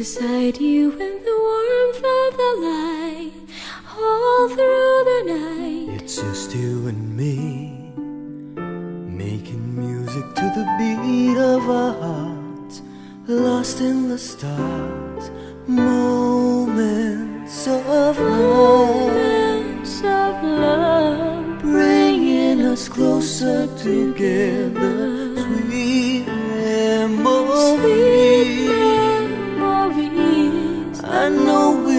beside you in the warmth of the light, all through the night. It's just you and me, making music to the beat of our hearts, lost in the stars. Moments of love, of love, bringing us closer together. I know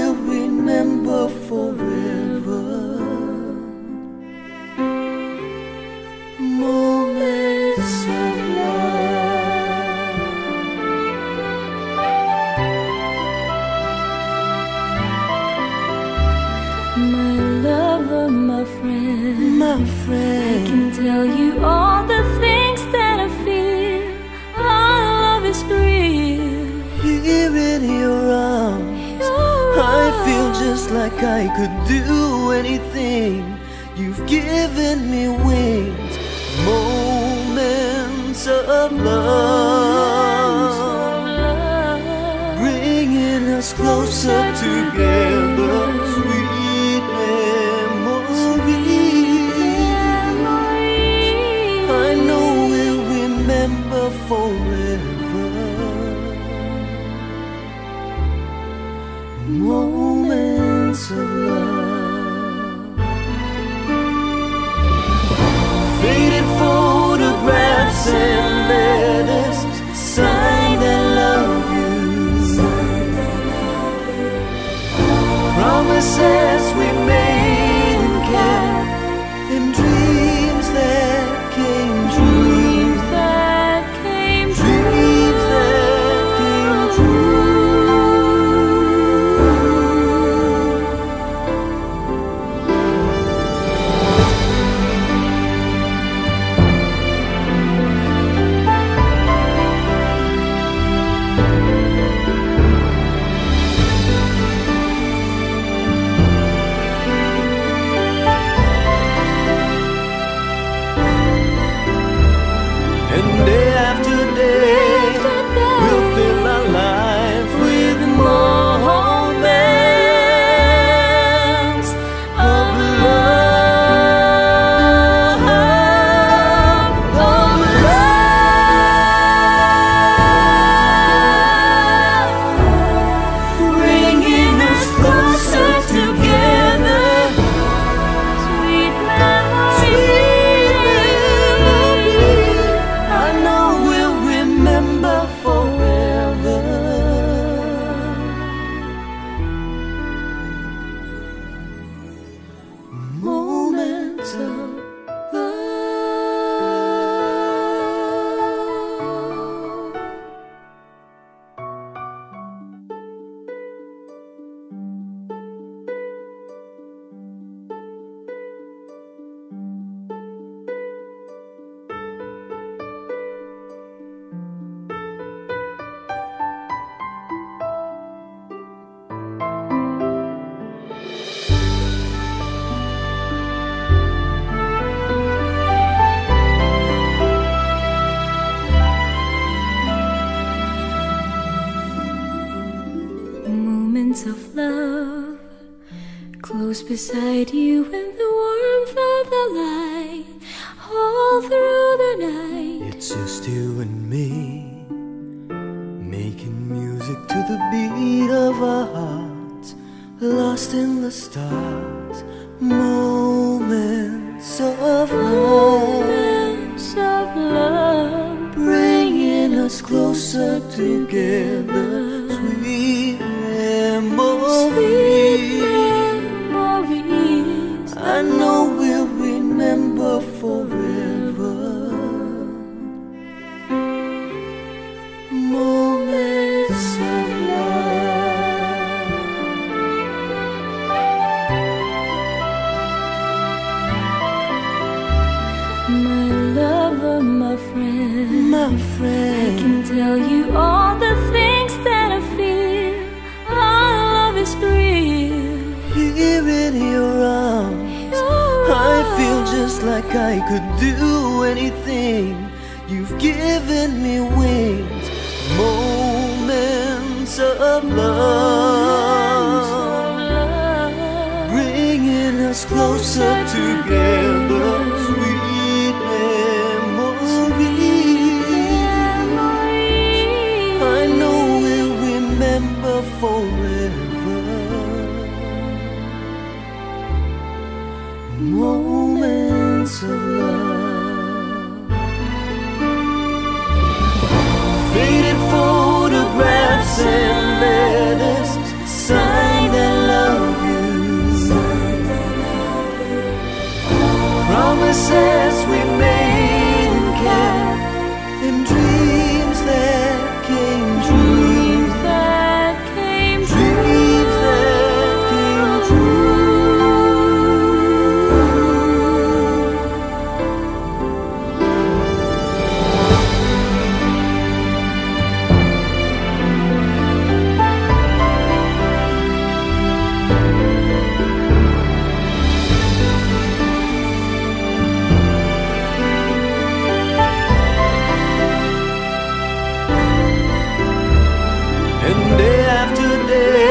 just like I could do anything. You've given me wings, moments of love. bringing us closer together. Promises we Moments of love, close beside you in the warmth of the light, all through the night. It's just you and me making music to the beat of our hearts, lost in the stars. Moments of love, Moments of love, bringing us closer together. Friend. I can tell you all the things that I feel. Our love is real. here in your arms, I feel just like I could do anything. You've given me wings, moments of love, bringing us closer together. Moments of love. Faded photographs and letters signed I love you. Promises we made And day after day,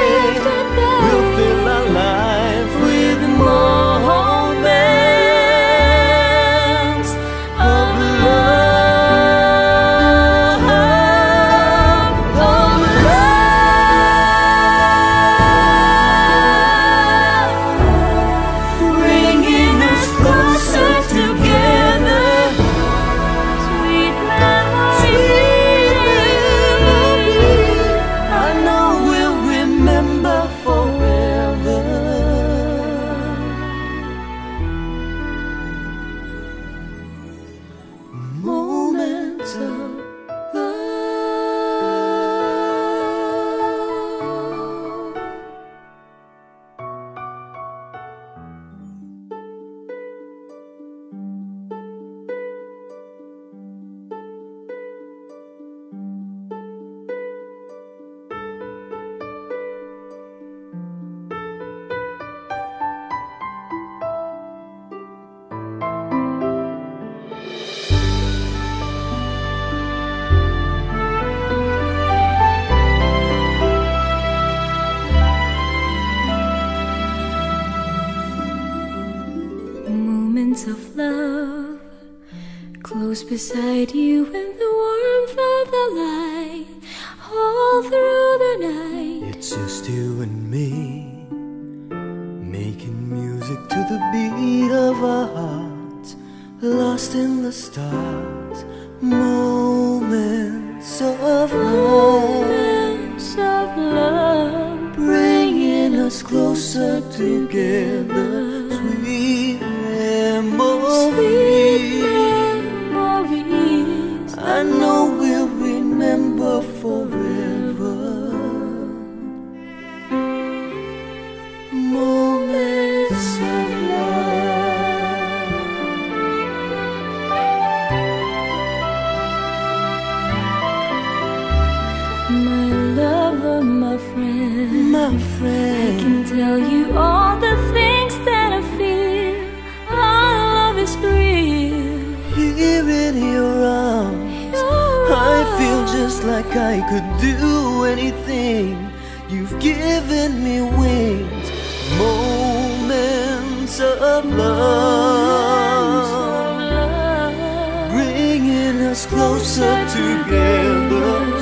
close beside you in the warmth of the light, all through the night. It's just you and me making music to the beat of our hearts, lost in the stars. Moments of love, Moments of love, bringing us closer together. Friend. I can tell you all the things that I feel. Our love is real. here in your arms, I feel just like I could do anything. You've given me wings, moments of love. bringing us closer together.